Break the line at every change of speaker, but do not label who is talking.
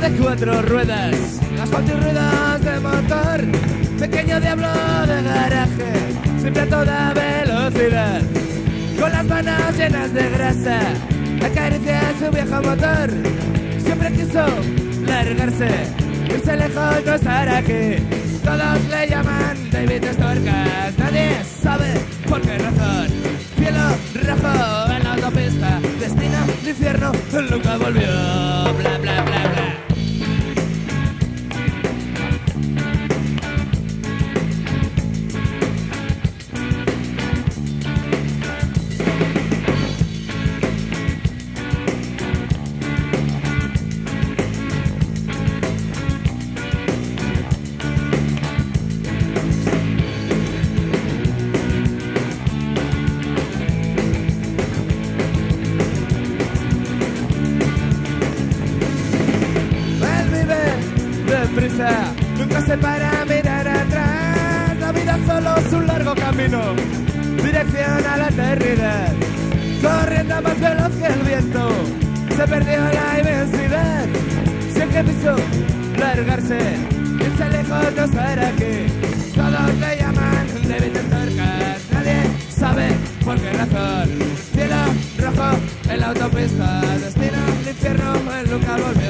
de cuatro ruedas, asfalto y ruedas de motor, pequeño diablo de garaje, siempre a toda velocidad, con las manos llenas de grasa, acaricia su viejo motor, siempre quiso largarse, irse lejos, no estar aquí, todos le llaman David Storkas, nadie sabe por qué razón, cielo rojo en la autopista, destino infierno, nunca nunca se para mirar atrás. La vida solo es un largo camino, dirección a la eternidad. Corriendo más veloz que el viento, se perdió la inmensidad. Siempre quiso largarse, irse lejos, no estar aquí. Todos le llaman David Storkas, nadie sabe por qué razón. Cielo rojo en la autopista, destino al infierno, él nunca volvió.